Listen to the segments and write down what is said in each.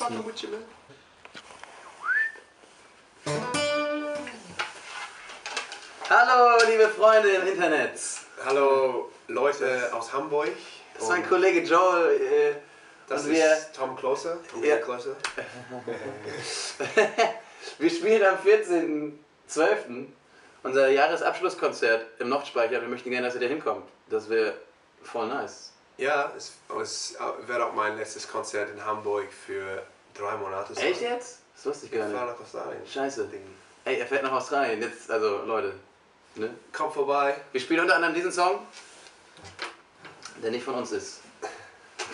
man. Hallo, liebe Freunde im Internet. Hallo Leute aus Hamburg. Das ist mein Kollege Joel. Äh, das ist wir, Tom Closer. Tom Ja. Closer. wir spielen am 14.12. unser Jahresabschlusskonzert im Nochtspeicher. Wir möchten gerne, dass ihr da hinkommt. Das wäre voll nice. Ja, es, es wird auch mein letztes Konzert in Hamburg für drei Monate sein. Echt jetzt? Das wusste ich Ich gar fahre nicht. nach Australien. Scheiße. Ding. Ey, er fährt nach Australien. Jetzt, also Leute. Ne? Kommt vorbei. Wir spielen unter anderem diesen Song, der nicht von uns ist.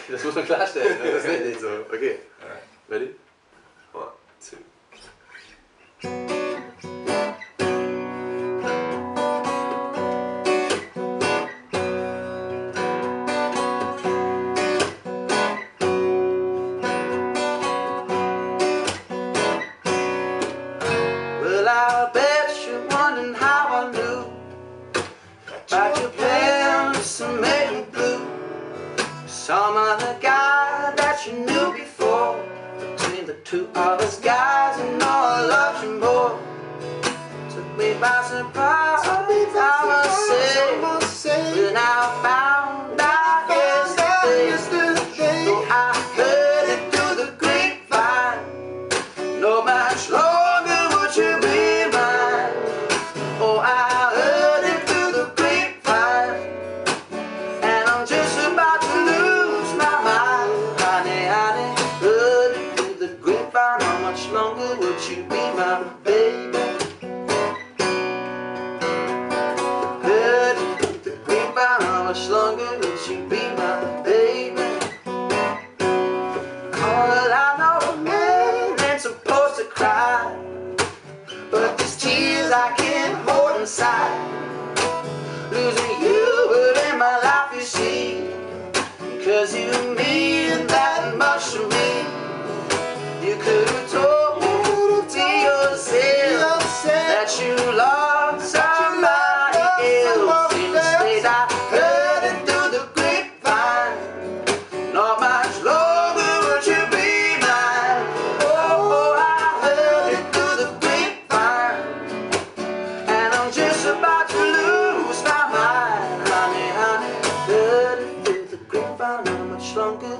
Das muss man klarstellen. Das ist nicht so. Okay. Alright. Ready? One, two. And made me blue. Some other guy that you knew before. Between the two of us guys, I know I loved you more. Took me by surprise, I must say. When I found Cause you mean shrunken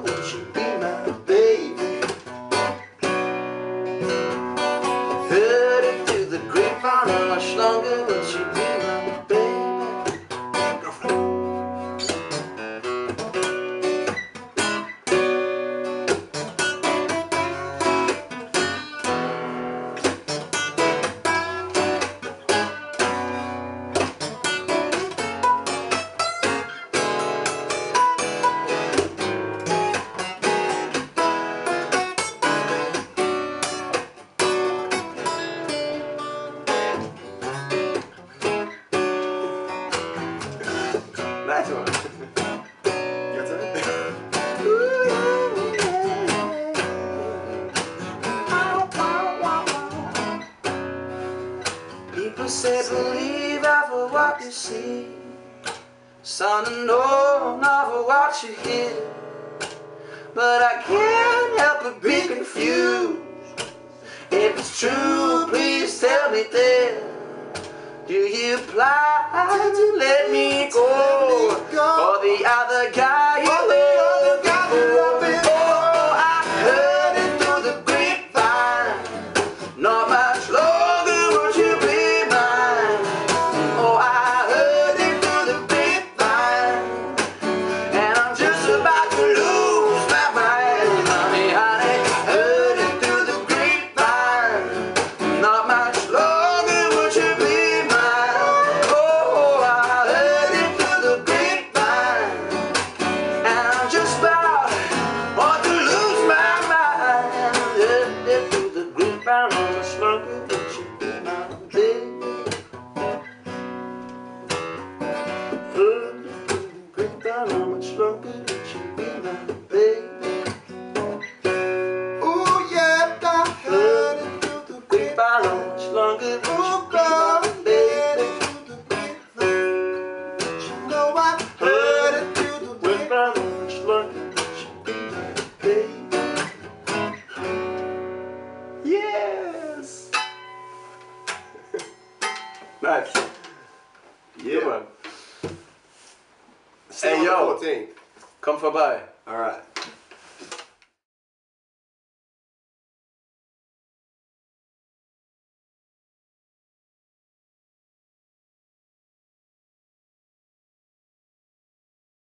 People say believe after what you see. Son, to know not for what you hear. But I can't help but be confused. If it's true, please tell me then. Do you plan to let Nice. Yeah. Good one. See hey, yo. 14. Come vorbei. All right.